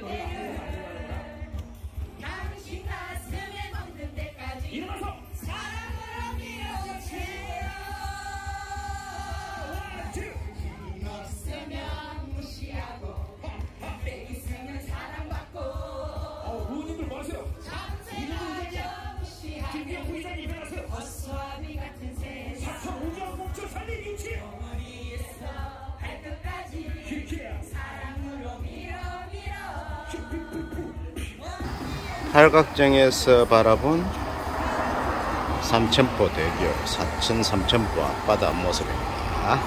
对。 팔각정에서 바라본 삼천포 대교 사천 삼천포 앞바다 모습입니다.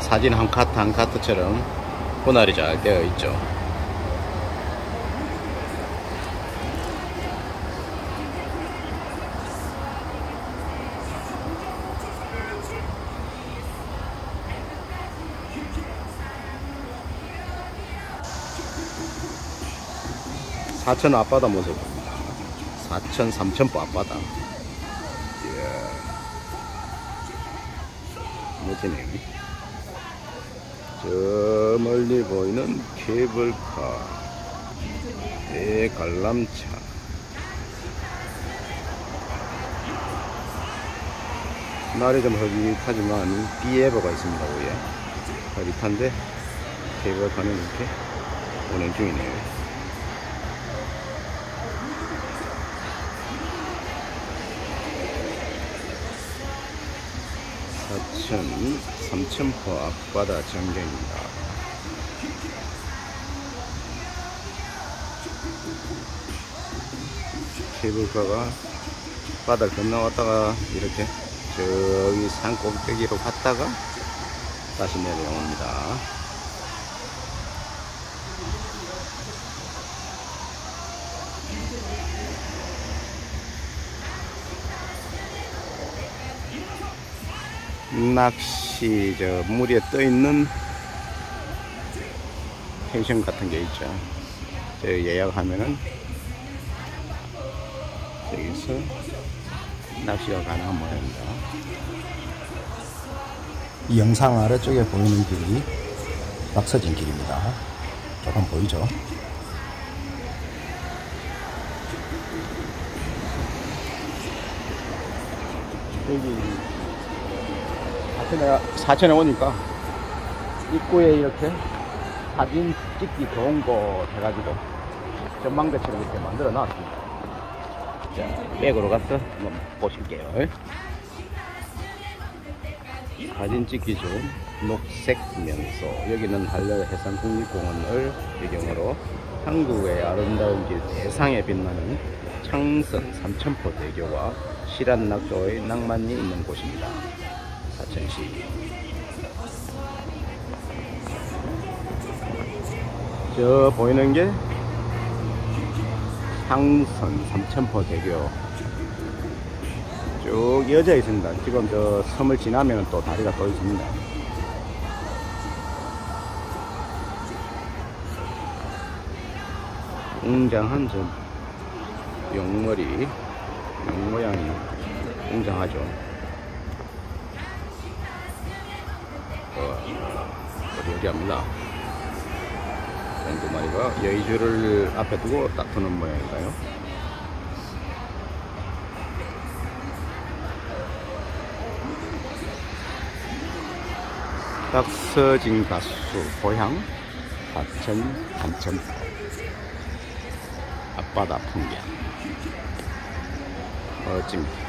사진 한 카트 한 카트처럼 분할이 잘 되어 있죠. 사천 앞바다 모습입니다. 사천 삼천포 앞바다. 이야. 멋지네. 저 멀리 보이는 케이블카. 대 관람차. 날이 좀 흐릿하지만 비 예보가 있습니다, 위에. 흐릿한데 케이블카는 이렇게 운행 중이네요. 사천 삼천포 앞바다 전경입니다. 케이블카가 바다를 건너갔다가 이렇게 저기 산 꼭대기로 갔다가 다시 내려옵니다. 낚시 저 물에 떠 있는 펜션 같은 게 있죠. 저 예약하면은 여기서 낚시가 가능한 모양입니다. 이 영상 아래쪽에 보이는 길이 박서진 길입니다. 조금 보이죠? 여기 사천에, 사천에 오니까 입구에 이렇게 사진 찍기 좋은 곳 해가지고 전망대처럼 이렇게 만들어 놨습니다. 자, 백으로 가서 한번 보실게요. 사진 찍기 좋은 녹색 명소. 여기는 한려해상 국립공원을 배경으로 한국의 아름다운 길 세상에 빛나는 창선 삼천포 대교와 실안 낙조의 낭만이 있는 곳입니다. 사천시. 저 보이는 게 상선 삼천포 대교 쭉 이어져 있습니다. 지금 저 섬을 지나면 또 다리가 또 있습니다. 웅장한 저 용머리 용 모양이 웅장하죠. 어, 어리어리합니다. 두 마리가 여의주를 앞에 두고 딱 트는 모양인가요? 닥서진 가수 고향 사천 삼천포 앞바다 풍경 멋집니다